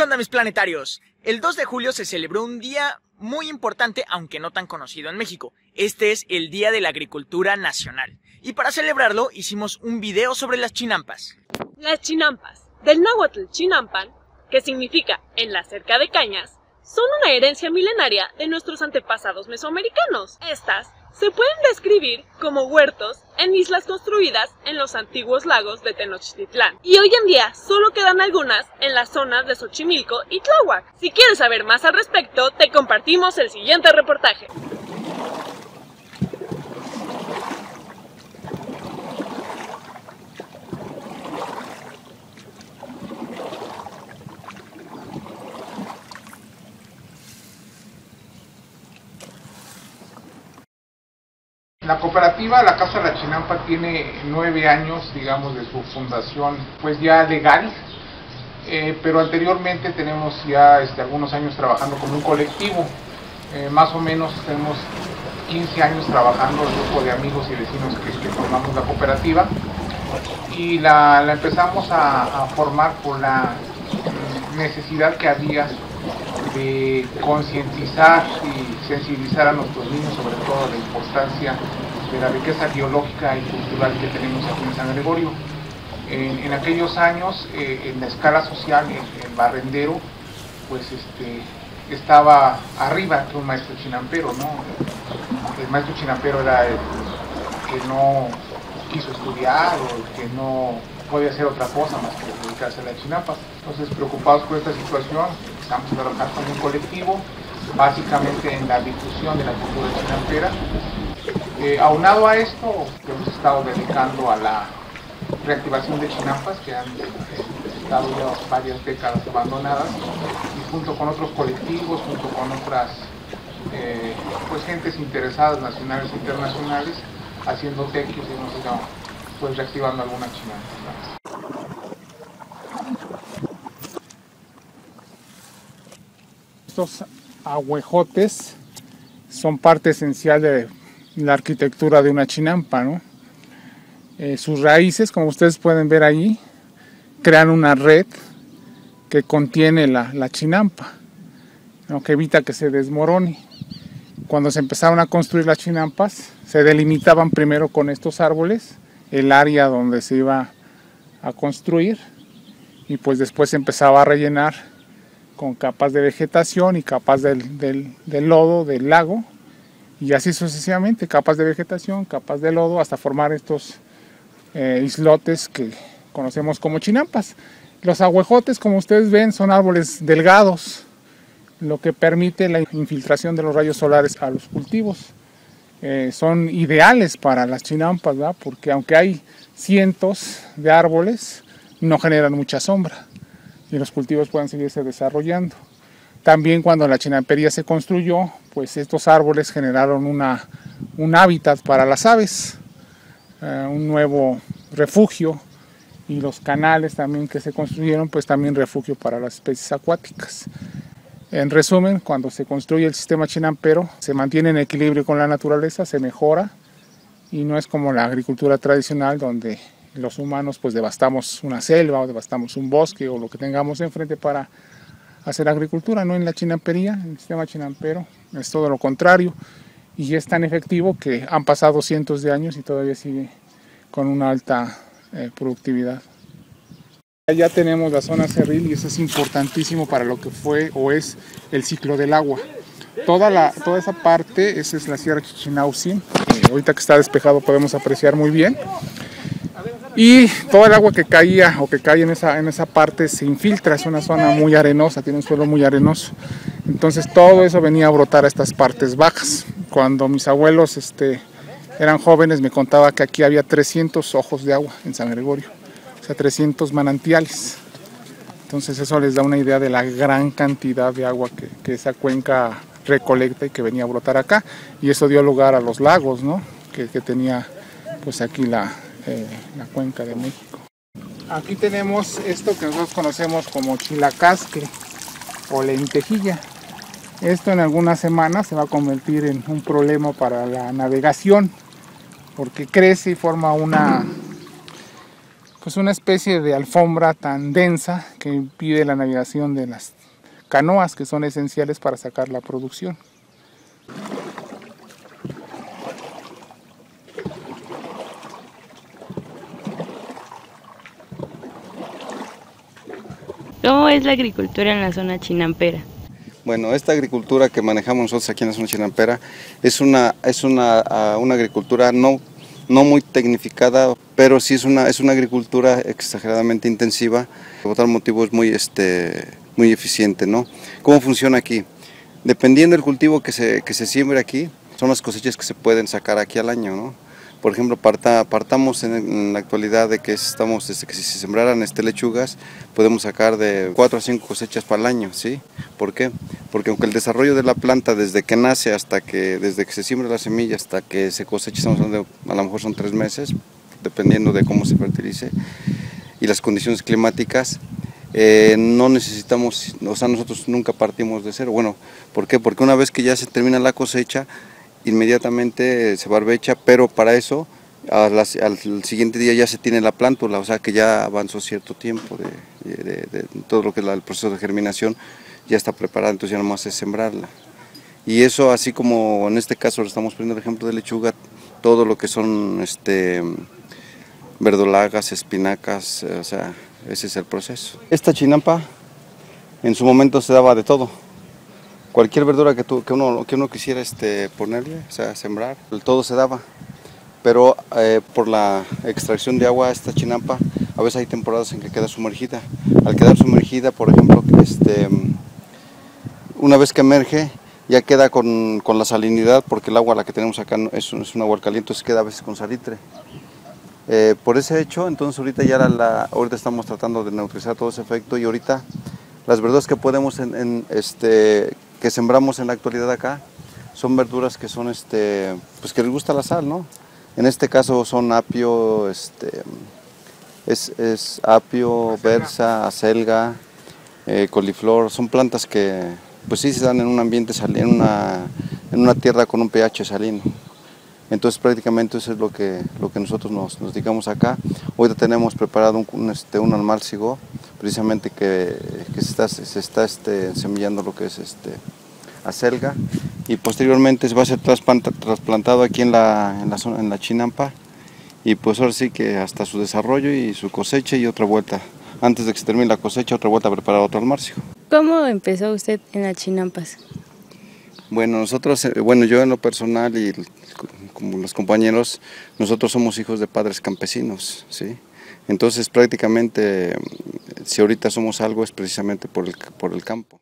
¿Qué onda mis planetarios? El 2 de julio se celebró un día muy importante, aunque no tan conocido en México. Este es el Día de la Agricultura Nacional. Y para celebrarlo hicimos un video sobre las chinampas. Las chinampas, del náhuatl chinampan, que significa en la cerca de cañas, son una herencia milenaria de nuestros antepasados mesoamericanos. Estas se pueden describir como huertos en islas construidas en los antiguos lagos de Tenochtitlán. Y hoy en día solo quedan algunas en las zonas de Xochimilco y Tláhuac. Si quieres saber más al respecto, te compartimos el siguiente reportaje. La cooperativa La Casa de la Chinampa tiene nueve años, digamos, de su fundación, pues ya legal, eh, pero anteriormente tenemos ya este, algunos años trabajando como un colectivo. Eh, más o menos tenemos 15 años trabajando el grupo de amigos y vecinos que, formamos la cooperativa y la, la empezamos a, a formar por la necesidad que había de concientizar y sensibilizar a nuestros niños sobre todo la importancia de la riqueza biológica y cultural que tenemos aquí en San Gregorio. En, en aquellos años, eh, en la escala social, el, barrendero, pues este, estaba arriba que un maestro chinampero, ¿no? El maestro chinampero era el que no quiso estudiar o el que no podía hacer otra cosa más que dedicarse a la chinampa. Entonces, preocupados por esta situación, empezamos a trabajar con un colectivo, básicamente en la difusión de la cultura chinampera. Eh, aunado a esto, hemos estado dedicando a la reactivación de chinampas que han eh, estado ya varias décadas abandonadas y junto con otros colectivos, junto con otras eh, pues gentes interesadas nacionales e internacionales, haciendo tequios y hemos ido pues reactivando algunas chinampas. Estos ahuejotes son parte esencial de la arquitectura de una chinampa, ¿no? Eh, sus raíces, como ustedes pueden ver allí, crean una red que contiene la, chinampa, ¿no? que evita que se desmorone. Cuando se empezaron a construir las chinampas, se delimitaban primero con estos árboles el área donde se iba a construir y pues después se empezaba a rellenar con capas de vegetación y capas del, lodo del lago y así sucesivamente, capas de vegetación, capas de lodo, hasta formar estos eh, islotes que conocemos como chinampas. Los aguejotes, como ustedes ven, son árboles delgados, lo que permite la infiltración de los rayos solares a los cultivos. Eh, son ideales para las chinampas, porque aunque hay cientos de árboles, no generan mucha sombra y los cultivos pueden seguirse desarrollando. También cuando la chinampería se construyó, pues estos árboles generaron una, un hábitat para las aves, eh, un nuevo refugio y los canales también que se construyeron, pues también refugio para las especies acuáticas. En resumen, cuando se construye el sistema chinampero, se mantiene en equilibrio con la naturaleza, se mejora y no es como la agricultura tradicional donde los humanos pues devastamos una selva o devastamos un bosque o lo que tengamos enfrente para hacer agricultura, no en la chinampería, el sistema chinampero es todo lo contrario y es tan efectivo que han pasado cientos de años y todavía sigue con una alta eh, productividad. Ya tenemos la zona cerril y eso es importantísimo para lo que fue o es el ciclo del agua. Toda, la, toda esa parte, esa es la Sierra Chichinautzin, ahorita que está despejado podemos apreciar muy bien. Y todo el agua que caía o que cae en esa, en esa parte se infiltra, es una zona muy arenosa, tiene un suelo muy arenoso. Entonces todo eso venía a brotar a estas partes bajas. Cuando mis abuelos este, eran jóvenes me contaba que aquí había 300 ojos de agua en San Gregorio, o sea 300 manantiales. Entonces eso les da una idea de la gran cantidad de agua que, que esa cuenca recolecta y que venía a brotar acá. Y eso dio lugar a los lagos, ¿no? Que, que tenía pues aquí la, la cuenca de México. Aquí tenemos esto que nosotros conocemos como chilacasque o lentejilla. Esto en algunas semanas se va a convertir en un problema para la navegación porque crece y forma una pues una especie de alfombra tan densa que impide la navegación de las canoas que son esenciales para sacar la producción. Es la agricultura en la zona chinampera? Bueno, esta agricultura que manejamos nosotros aquí en la zona chinampera es una, es una, ah, una agricultura no, no muy tecnificada, pero sí es una, es una agricultura exageradamente intensiva. Por tal motivo es muy, este, muy eficiente. ¿no? ¿Cómo funciona aquí? Dependiendo del cultivo que se, que se siembre aquí, son las cosechas que se pueden sacar aquí al año. ¿no? Por ejemplo, parta, partamos en, la actualidad de que estamos, desde que si se sembraran este lechugas, podemos sacar de 4 a 5 cosechas para el año, ¿sí? ¿Por qué? Porque aunque el desarrollo de la planta desde que nace hasta que, desde que se siembra la semilla hasta que se cosecha, a lo mejor son 3 meses, dependiendo de cómo se fertilice y las condiciones climáticas, eh, no necesitamos, o sea, nosotros nunca partimos de cero. Bueno, ¿por qué? Porque una vez que ya se termina la cosecha, inmediatamente se barbecha, pero para eso al siguiente día ya se tiene la plántula, o sea que ya avanzó cierto tiempo de, todo lo que es el proceso de germinación, ya está preparado, entonces ya nomás es sembrarla. Y eso así como en este caso estamos poniendo el ejemplo de lechuga, todo lo que son este, verdolagas, espinacas, o sea, ese es el proceso. Esta chinampa en su momento se daba de todo, cualquier verdura que, uno, que uno quisiera este, ponerle, o sea, sembrar, todo se daba. Pero eh, por la extracción de agua, esta chinampa, a veces hay temporadas en que queda sumergida. Al quedar sumergida, por ejemplo, este, una vez que emerge, ya queda con, con, la salinidad, porque el agua la que tenemos acá es, es un agua caliente, entonces queda a veces con salitre. Eh, por ese hecho, entonces ahorita ya la, ahorita estamos tratando de neutralizar todo ese efecto y ahorita las verduras que podemos en, este, que sembramos en la actualidad acá son verduras que son este pues que les gusta la sal, ¿no? En este caso son apio, este es, apio, berza, acelga, eh, coliflor, son plantas que pues sí se dan en un ambiente salino, en una, en una tierra con un pH salino. Entonces prácticamente eso es lo que, lo que nosotros nos, dedicamos acá. Hoy tenemos preparado un, un, este, un almálcigo, precisamente que, que, se está, se está este, semillando lo que es este, acelga y posteriormente va a ser trasplantado aquí en la, en la, zona, en la chinampa y pues ahora sí que hasta su desarrollo y su cosecha y otra vuelta. Antes de que se termine la cosecha, otra vuelta a preparar otro almárcigo. ¿Cómo empezó usted en las chinampas? Bueno, nosotros, eh, bueno, yo en lo personal y como los compañeros, nosotros somos hijos de padres campesinos, ¿sí? Entonces prácticamente, si ahorita somos algo es precisamente por el, por el campo.